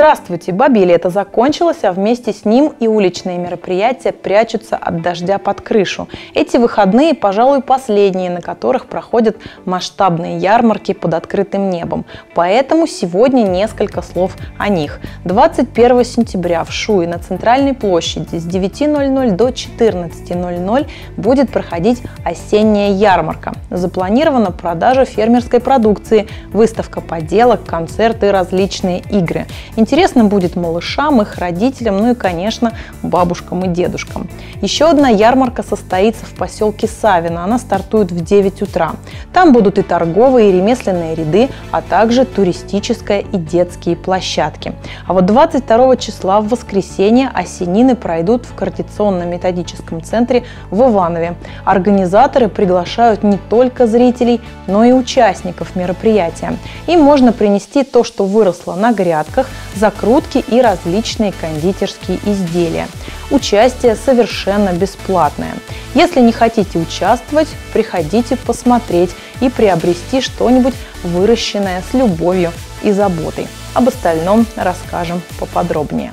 Здравствуйте! Бабье лето закончилось, а вместе с ним и уличные мероприятия прячутся от дождя под крышу. Эти выходные, пожалуй, последние, на которых проходят масштабные ярмарки под открытым небом. Поэтому сегодня несколько слов о них. 21 сентября в Шуе на Центральной площади с 9.00 до 14.00 будет проходить осенняя ярмарка. Запланирована продажа фермерской продукции, выставка поделок, концерты и различные игры. Интересно будет малышам, их родителям, ну и, конечно, бабушкам и дедушкам. Еще одна ярмарка состоится в поселке Савино. Она стартует в 9 утра. Там будут и торговые, и ремесленные ряды, а также туристическая и детские площадки. А вот 22 числа в воскресенье осенины пройдут в координационно-методическом центре в Иванове. Организаторы приглашают не только зрителей, но и участников мероприятия. Им можно принести то, что выросло на грядках, закрутки и различные кондитерские изделия. Участие совершенно бесплатное. Если не хотите участвовать, приходите посмотреть и приобрести что-нибудь выращенное с любовью и заботой. Об остальном расскажем поподробнее.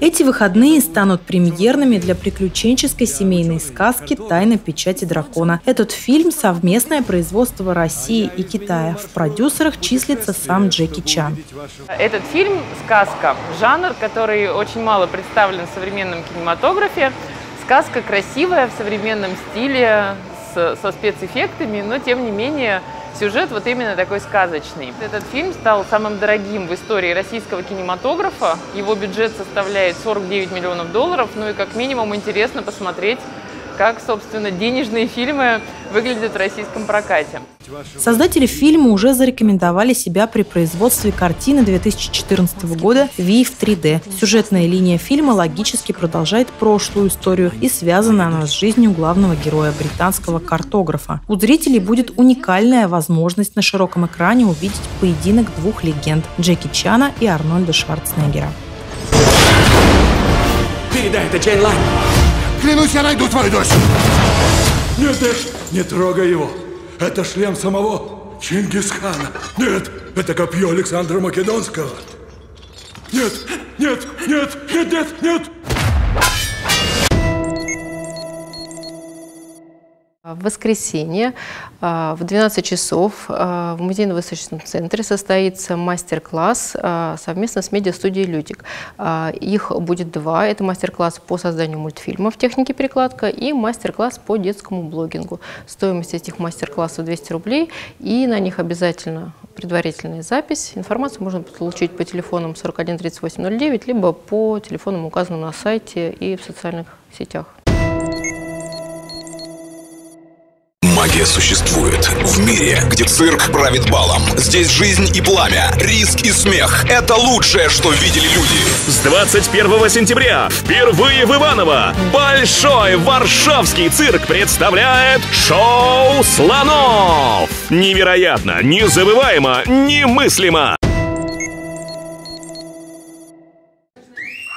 Эти выходные станут премьерными для приключенческой семейной сказки «Тайна печати дракона». Этот фильм – совместное производство России и Китая. В продюсерах числится сам Джеки Чан. Этот фильм – сказка, жанр, который очень мало представлен в современном кинематографе. Сказка красивая, в современном стиле, со спецэффектами, но тем не менее Сюжет вот именно такой сказочный. Этот фильм стал самым дорогим в истории российского кинематографа. Его бюджет составляет 49 миллионов долларов. Ну и как минимум интересно посмотреть как, собственно, денежные фильмы выглядят в российском прокате. Создатели фильма уже зарекомендовали себя при производстве картины 2014 года «Ви в 3D». Сюжетная линия фильма логически продолжает прошлую историю и связана она с жизнью главного героя, британского картографа. У зрителей будет уникальная возможность на широком экране увидеть поединок двух легенд – Джеки Чана и Арнольда Шварценеггера. Передай это Джейн Лайн. Клянусь, я найду твою дочь! Нет, нет, не трогай его. Это шлем самого Чингисхана. Нет, это копье Александра Македонского. Нет, нет, нет, нет, нет, нет! В воскресенье а, в 12 часов а, в музейно-выставочном центре состоится мастер-класс а, совместно с медиа-студией «Лютик». Их будет два. Это мастер-класс по созданию мультфильмов техники перекладка и мастер-класс по детскому блогингу. Стоимость этих мастер-классов 200 рублей, и на них обязательно предварительная запись. Информацию можно получить по телефонам 41 3809, либо по телефонам, указанным на сайте и в социальных сетях. Магия существует в мире, где цирк правит балом. Здесь жизнь и пламя, риск и смех. Это лучшее, что видели люди. С 21 сентября впервые в Иваново Большой Варшавский цирк представляет шоу слонов. Невероятно, незабываемо, немыслимо.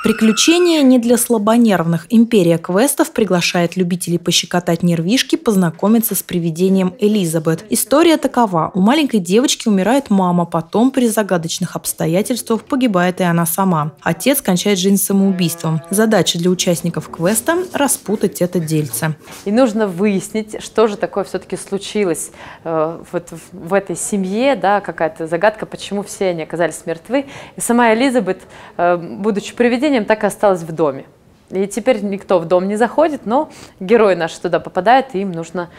Приключения не для слабонервных. Империя квестов приглашает любителей пощекотать нервишки познакомиться с привидением Элизабет. История такова. У маленькой девочки умирает мама, потом при загадочных обстоятельствах погибает и она сама. Отец кончает жизнь самоубийством. Задача для участников квеста – распутать это дельце. И нужно выяснить, что же такое все-таки случилось э, вот в этой семье, да, какая-то загадка, почему все они оказались мертвы. И сама Элизабет, э, будучи привидением, сожалением, так и осталась в доме. И теперь никто в дом не заходит, но герой наш туда попадает, и им нужно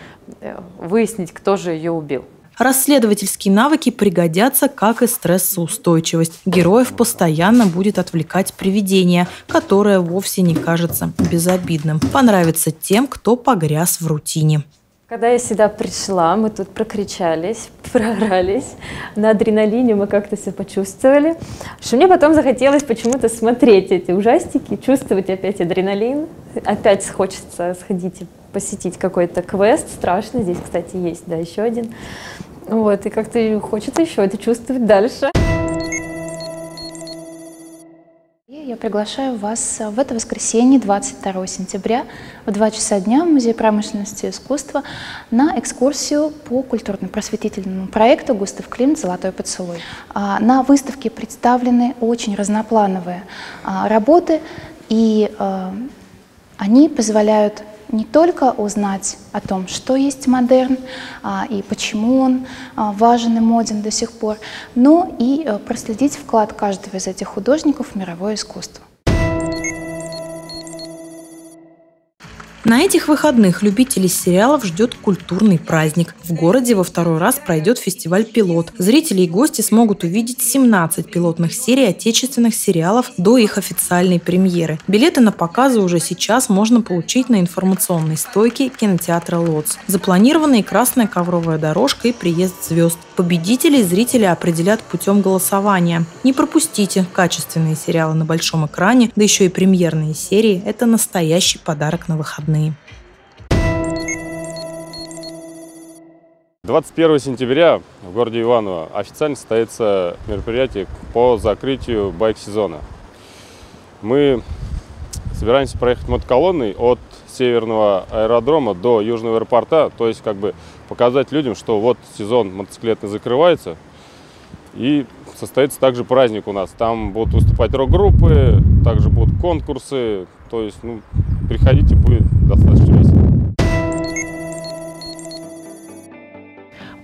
э, выяснить, кто же ее убил. Расследовательские навыки пригодятся, как и стрессоустойчивость. Героев постоянно будет отвлекать привидение, которое вовсе не кажется безобидным. Понравится тем, кто погряз в рутине. Когда я сюда пришла, мы тут прокричались, проорались, на адреналине мы как-то себя почувствовали, что мне потом захотелось почему-то смотреть эти ужастики, чувствовать опять адреналин, опять хочется сходить и посетить какой-то квест. Страшный, здесь, кстати, есть, да, еще один, вот, и как-то хочется еще это чувствовать дальше. Я приглашаю вас в это воскресенье, 22 сентября, в 2 часа дня в Музее промышленности и искусства на экскурсию по культурно-просветительному проекту «Густав Климт. Золотой поцелуй». А, на выставке представлены очень разноплановые а, работы, и а, они позволяют не только узнать о том, что есть модерн а, и почему он а, важен и моден до сих пор, но и а, проследить вклад каждого из этих художников в мировое искусство. На этих выходных любителей сериалов ждет культурный праздник. В городе во второй раз пройдет фестиваль «Пилот». Зрители и гости смогут увидеть 17 пилотных серий отечественных сериалов до их официальной премьеры. Билеты на показы уже сейчас можно получить на информационной стойке кинотеатра «Лотс». Запланирована и красная ковровая дорожка и приезд звезд. Победителей зрители определят путем голосования. Не пропустите качественные сериалы на большом экране, да еще и премьерные серии – это настоящий подарок на выходные выходные. 21 сентября в городе Иваново официально состоится мероприятие по закрытию байк-сезона. Мы собираемся проехать мотоколонной от северного аэродрома до южного аэропорта, то есть как бы показать людям, что вот сезон мотоциклетный закрывается, и состоится также праздник у нас. Там будут выступать рок-группы, также будут конкурсы, то есть ну, приходите, будет достаточно весело.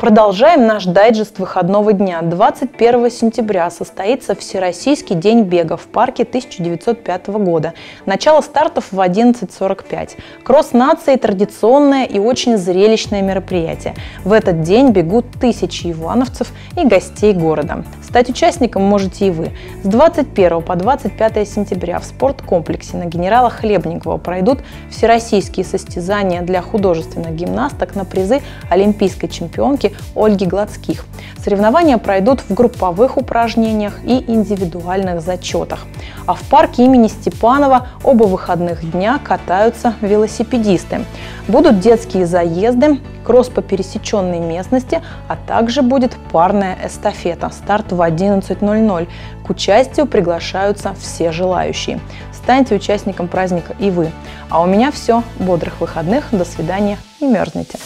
Продолжаем наш дайджест выходного дня. 21 сентября состоится Всероссийский день бега в парке 1905 года. Начало стартов в 11.45. Кросс нации – традиционное и очень зрелищное мероприятие. В этот день бегут тысячи ивановцев и гостей города. Стать участником можете и вы. С 21 по 25 сентября в спорткомплексе на генерала Хлебникова пройдут всероссийские состязания для художественных гимнасток на призы олимпийской чемпионки Ольги Гладских. Соревнования пройдут в групповых упражнениях и индивидуальных зачетах. А в парке имени Степанова оба выходных дня катаются велосипедисты. Будут детские заезды, кросс по пересеченной местности, а также будет парная эстафета. Старт в 11.00. К участию приглашаются все желающие. Станьте участником праздника и вы. А у меня все. Бодрых выходных. До свидания. Не мерзните.